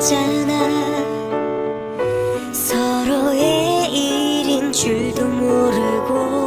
있잖아. 서로의 일인 줄도 모르고